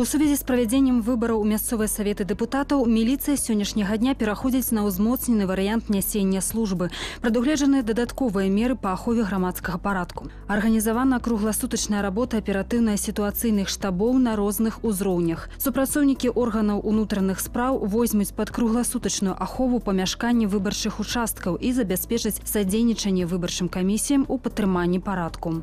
У сувязі з правядзеннем выбараў у мясцовыя саветы дэпутатаў міліцыя сённяшняга дня пераходзіць на ўзмоцнены варыянт нясення службы. Прадугледжаныя дадатковыя меры па ахове грамадскага парадку. Арганізавана кругласутачная работа аператыўна сітуацыйных штабоў на розных узроўнях. Супрацоўнікі органаў унутраных спраў возьмуць пад кругласутачную ахову памяшканні выбарчых участкаў і забяспечаць садзейнічанне выбарчым камісіям у падтрыманні парадку.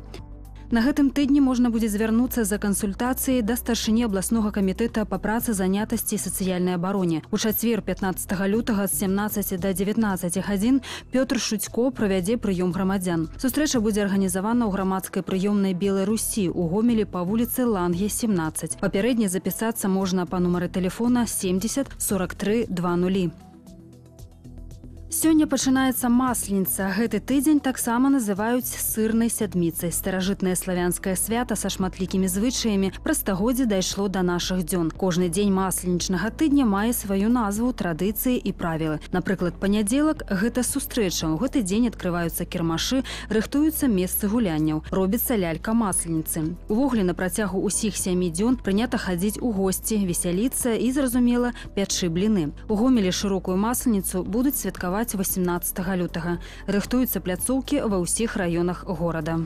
На гэтым тыдні можна будзе звярнуцца за кансультацыяй да старшыні абласнога камітэта па працы занятасці сацыяльнай абароне. У чацвер 15 лютага з 17 да 19 гадзін Пётр Шуцько правядзе прыём грамадзян. Сустрэча будзе арганізавана ў грамадскай прыёмнай белай русі у гомелі па вуліцы Ланге 17. Папярэдне запісацца можна па нумары тэлефона 70 43 20. Сёння пачынаецца масленіца. Гэты тыдзень таксама называюць сырнай сядміцай. Старажытнае славянскае свята са шматлікімі звычаямі пра стагоддзе дайшло да нашых дзён. Кожны дзень масленічнага тыдня мае сваю назву, традыцыі і правілы. Напрыклад, панядзелак гэта сустрэча. У гэты дзень адкрываюцца кірмашы, рыхтуюцца месцы гулянняў, робіцца лялька масленіцы. Увогуле на працягу ўсіх сямі дзён прынята хадзіць у госці, весяліцца і, зразумела, пячы бліны. У гомелі шырокую масленіцу будуць святкаваць 18 лютага. Рыхтуюцца пляцоўкі ва ўсіх раёнах горада.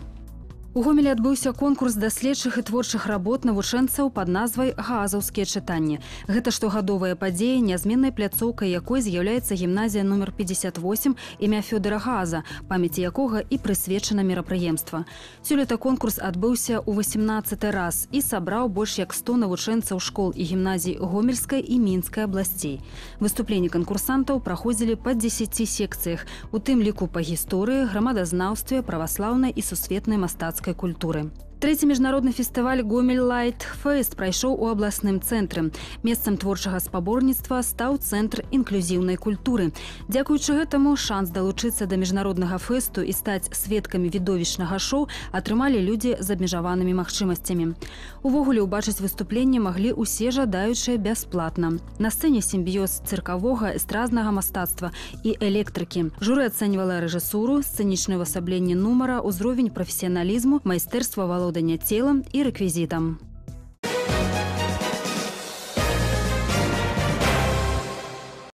У гомелі адбыўся конкурс даследчых і творчых работ навучэнцаў пад назвай газаўскія чытанні. Гэта штогадовая падзея нязменнай пляцоўкай якой з'яўляецца гімназія нумер 58 імя Фёдора газа, памяці якога і прысвечана мерапрыемства. Сёлета конкурс адбыўся ў 18 раз і сабраў больш як 100 навучэнцаў школ і гімназій гомельскай і мінскай абласцей. Выступленні канкурсантаў праходзілі па 10 секцыях, у тым ліку па гісторыі, грамадазнаўстве, праваслаўнай і сусветнай мастацкай беларускай культуры. Трэці міжнародны фестываль гомель лайт фэст прайшоў у абласным цэнтры. Месцам творчага спаборніцтва стаў цэнтр інклюзіўнай культуры. Дзякуючы гэтаму шанс далучыцца да міжнароднага фэсту і стаць сведкамі відовішчнага шоу атрымалі людзі з абмежаванымі магчымасцямі. Увогуле ўбачыць выступленне маглі ўсе жадаючыя бясплатна. На сцэне сімбіёз цыркавога эстразнага мастацтва і электрыкі. Журы ацэньвала рэжысуру, сцэнічнае ўвасабленне нумара, узровень прафесіяналізму, майстэрства валодання целам і рэквізітам.